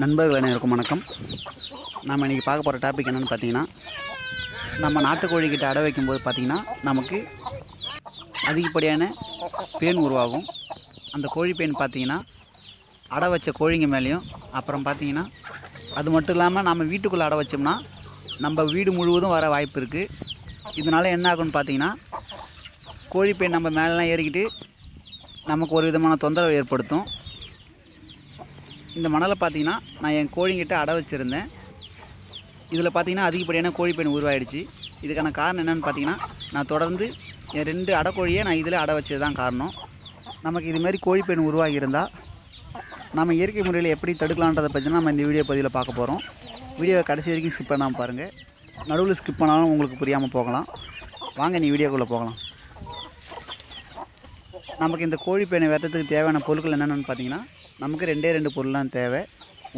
நண்பர்கள் அனைவருக்கும் வணக்கம். நாம் இன்றைக்கி பார்க்க போகிற டாபிக் என்னென்னு பார்த்தீங்கன்னா நம்ம நாட்டுக்கோழிக்கிட்ட அடை வைக்கும்போது பார்த்திங்கன்னா நமக்கு அதிகப்படியான பேன் உருவாகும். அந்த கோழி பேன் பார்த்திங்கன்னா அடை வச்ச கோழிங்க மேலேயும் அப்புறம் பார்த்திங்கன்னா அது மட்டும் இல்லாமல் நம்ம வீட்டுக்குள்ளே அடை வச்சோம்னா நம்ம வீடு முழுவதும் வர வாய்ப்பு இருக்குது இதனால் என்ன ஆகும்னு பார்த்தீங்கன்னா கோழி பேன் நம்ம மேலெலாம் ஏறிக்கிட்டு நமக்கு ஒரு விதமான தொந்தரவு ஏற்படுத்தும். இந்த மணலை பார்த்தீங்கன்னா நான் என் கோழிங்கிட்ட அடை வச்சுருந்தேன். இதில் பார்த்தீங்கன்னா அதிகப்படியான கோழிப்பெண் உருவாயிடுச்சு. இதுக்கான காரணம் என்னென்னு பார்த்தீங்கன்னா நான் தொடர்ந்து என் ரெண்டு அடைக்கோழியை நான் இதில் அடை வச்சது தான் காரணம். நமக்கு இதுமாரி கோழிப்பெண் உருவாகி இருந்தால் நம்ம இயற்கை முறையில் எப்படி தடுக்கலான்றதை பற்றி நம்ம இந்த வீடியோ பதிவில் பார்க்க போகிறோம். வீடியோவை கடைசி வரைக்கும் ஸ்கிப் பண்ணாமல் பாருங்கள் நடுவில் ஸ்கிப் பண்ணாலும் உங்களுக்கு புரியாமல் போகலாம். வாங்க நீ வீடியோக்குள்ளே போகலாம். நமக்கு இந்த கோழிப்பேனை வெட்டத்துக்கு தேவையான பொருட்கள் என்னென்னு பார்த்தீங்கன்னா நமக்கு ரெண்டே ரெண்டு பொருள்லாம் தேவை.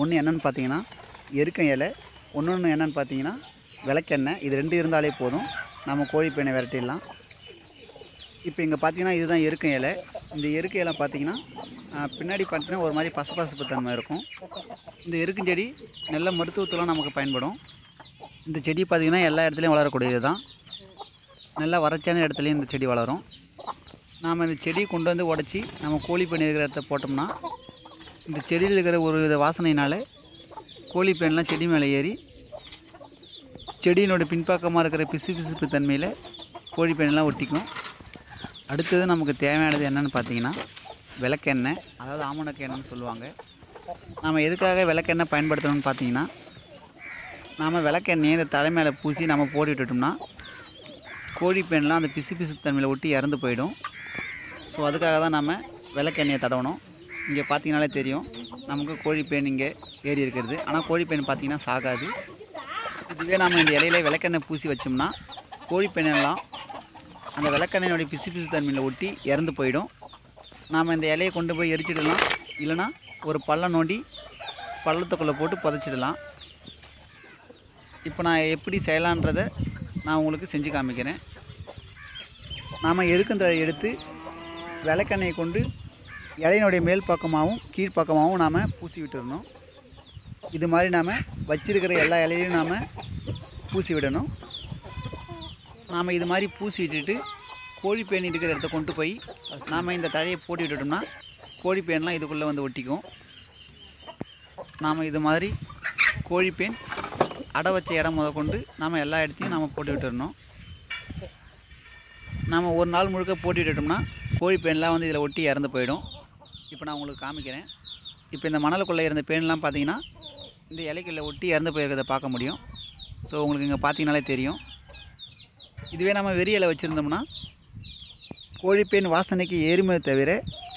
ஒன்று என்னென்னு பார்த்தீங்கன்னா எருக்கம் இலை. ஒன்று என்னென்னு பார்த்தீங்கன்னா விளக்கெண்ணெய். இது ரெண்டு இருந்தாலே போதும். நம்ம கோழிப்பெண்ணை விரட்டிடலாம். இப்போ இங்கே பார்த்தீங்கன்னா இதுதான் எருக்கம் இலை. இந்த எருக்க இலை பார்த்தீங்கன்னா பின்னாடி பார்த்தீங்கன்னா ஒரு மாதிரி பசபசப்பு தன்மை இருக்கும். இந்த எருக்குஞ்செடி நல்ல மருத்துவத்தெலாம் நமக்கு பயன்படும். இந்த செடி பார்த்திங்கன்னா எல்லா இடத்துலையும் வளரக்கூடியது தான் நல்லா வறட்சியான இடத்துலையும் இந்த செடி வளரும். நாம் இந்த செடியை கொண்டு வந்து உடச்சி நம்ம கோழி பண்ணி இருக்கிற இடத்த போட்டோம்னா இந்த செடியில் இருக்கிற ஒரு வித வாசனையினால் கோழி பேன்லாம் செடி மேலே ஏறி செடியினோட பின்பக்கமாக இருக்கிற பிசு பிசுப்பு தன்மையில் கோழி பெண்ணெல்லாம் ஒட்டிக்கும். அடுத்தது நமக்கு தேவையானது என்னென்னு பார்த்தீங்கன்னா விளக்கெண்ணெய் அதாவது ஆமணக்கு எண்ணெய்னு சொல்லுவாங்க. நாம் எதுக்காக விளக்கெண்ணெய் பயன்படுத்தணும்னு பார்த்தீங்கன்னா நாம் விளக்கெண்ணெயை இந்த தலை மேலே பூசி நம்ம போட்டு விட்டுட்டோம்னா கோழி பெண்லாம் அந்த பிசு பிசு தன்மையில் ஒட்டி இறந்து போயிடும். ஸோ அதுக்காக தான் நம்ம விளக்கெண்ணெயை தடவணும். இங்கே பார்த்தீங்கனாலே தெரியும். நமக்கு கோழிப்பேன் இங்கே ஏறி இருக்கிறது. ஆனால் கோழிப்பேன் பார்த்திங்கன்னா சாகாது. இதுவே நம்ம இந்த இலையில விளக்கெண்ணெய் பூசி வச்சோம்னா கோழி அந்த விளக்கெண்ணையினுடைய பிசு பிசு தன்மையில் ஒட்டி இறந்து போயிடும். நாம் இந்த இலையை கொண்டு போய் எரிச்சிடலாம். இல்லைன்னா ஒரு பள்ளம் நோண்டி பள்ளத்துக்குள்ளே போட்டு புதைச்சிடலாம். இப்போ நான் எப்படி செய்யலான்றதை நான் உங்களுக்கு செஞ்சு காமிக்கிறேன். நாம் எருக்கந்தழை எடுத்து விளக்கெண்ணெயை கொண்டு இலையினுடைய மேல் பக்கமாகவும் கீழ்ப்பக்கமாகவும் நாம் பூசி விட்டுறணும். இது மாதிரி நாம் வச்சிருக்கிற எல்லா இலையிலையும் நாம் பூசி விடணும். நாம் இது மாதிரி பூசி விட்டுட்டு கோழி பேன் இருக்கிற இடத்த கொண்டு போய் நாம் இந்த தழையை போட்டு விட்டுட்டோம்னா கோழி பேன்லாம் இதுக்குள்ளே வந்து ஒட்டிக்கும். நாம் இது மாதிரி கோழி பேன் அடை வச்ச இடம் முத கொண்டு நாம் எல்லா இடத்தையும் நாம் போட்டு விட்டுறணும். நாம் ஒரு நாள் முழுக்க போட்டு விட்டுட்டோம்னா கோழி பேன்லாம் வந்து இதில் ஒட்டி இறந்து போயிடும். இப்போ நான் உங்களுக்கு காமிக்கிறேன். இப்போ இந்த மணலுக்குள்ளே இருந்த பேன்லாம் பார்த்தீங்கன்னா இந்த இலைக்குள்ளே ஒட்டி இறந்து போயிருக்கிறத பார்க்க முடியும். ஸோ உங்களுக்கு இங்கே பார்த்தீங்கனாலே தெரியும். இதுவே நம்ம வெறி இலை வச்சுருந்தோம்னா கோழிப்பேன் வாசனைக்கு ஏறுமே தவிர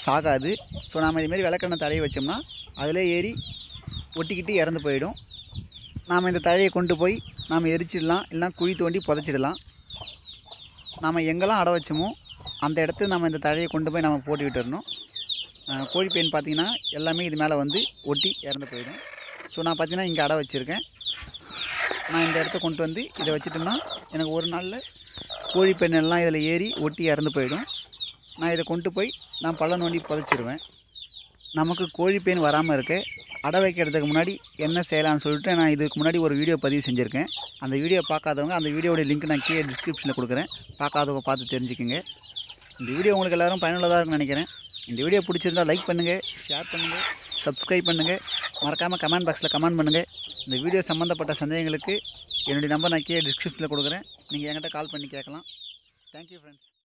சாகாது. ஸோ நாம் இதுமாரி விளக்கெண்ணெய் தழையை வச்சோம்னா அதில் ஏறி ஒட்டிக்கிட்டு இறந்து போயிடும். நாம் இந்த தழையை கொண்டு போய் நாம் எரிச்சிடலாம் இல்லைனா குழி தோண்டி புதைச்சிடலாம். நாம் எங்கெல்லாம் அடை வச்சோமோ அந்த இடத்துல நம்ம இந்த தழையை கொண்டு போய் நம்ம போட்டு விட்டுறணும் கோழி பெயின் பார்த்திங்கன்னா எல்லாமே இது மேலே வந்து ஒட்டி இறந்து போயிடும். ஸோ நான் பார்த்தீங்கன்னா இங்கே அடை வச்சுருக்கேன். நான் இந்த இடத்த கொண்டு வந்து இதை வச்சுட்டோம்னா எனக்கு ஒரு நாளில் கோழி பெண் எல்லாம் இதில் ஏறி ஒட்டி இறந்து போயிடும். நான் இதை கொண்டு போய் நான் பள்ளம் நோண்டி புதைச்சிருவேன். நமக்கு கோழி பெயின் வராமல் இருக்க அடை வைக்கிறதுக்கு முன்னாடி என்ன செய்யலாம்னு சொல்லிட்டு நான் இதுக்கு முன்னாடி ஒரு வீடியோ பதிவு செஞ்சுருக்கேன். அந்த வீடியோ பார்க்காதவங்க அந்த வீடியோடைய லிங்க் நான் கீழே டிஸ்கிரிப்ஷனில் கொடுக்குறேன். பார்க்காதவங்க பார்த்து தெரிஞ்சுக்கோங்க. இந்த வீடியோ உங்களுக்கு எல்லோரும் பயனுள்ளதாக இருக்குன்னு நினைக்கிறேன். இந்த வீடியோ பிடிச்சிருந்தா லைக் பண்ணுங்கள் ஷேர் பண்ணுங்கள் சப்ஸ்கிரைப் பண்ணுங்கள் மறக்காமல் கமெண்ட் பாக்ஸில் கமெண்ட் பண்ணுங்கள் இந்த வீடியோ சம்மந்தப்பட்ட சந்தேகங்களுக்கு என்னுடைய நம்பர் நான் கீழே டிஸ்கிரிப்ஷனில் கொடுக்குறேன். நீங்கள் என்கிட்ட கால் பண்ணி கேட்கலாம். Thank you friends